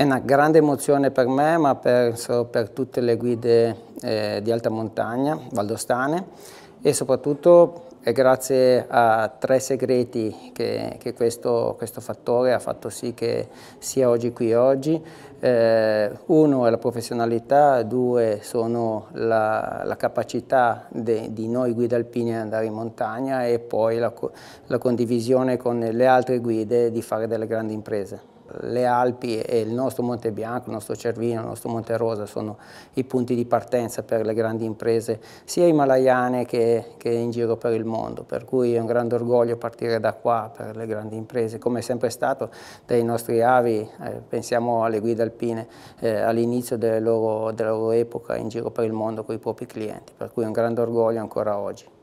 È una grande emozione per me, ma penso per tutte le guide eh, di alta montagna, valdostane, e soprattutto è grazie a tre segreti che, che questo, questo, fattore ha fatto sì che sia oggi qui oggi. Eh, uno è la professionalità, due sono la, la capacità de, di noi guide alpine ad andare in montagna e poi la, la condivisione con le altre guide di fare delle grandi imprese le Alpi e il nostro Monte Bianco, il nostro Cervino, il nostro Monte Rosa sono i punti di partenza per le grandi imprese sia himalayane che, che in giro per il mondo, per cui è un grande orgoglio partire da qua per le grandi imprese, come è sempre stato dai nostri avi, eh, pensiamo alle guide alpine eh, all'inizio della loro, della loro epoca in giro per il mondo con i propri clienti, per cui è un grande orgoglio ancora oggi.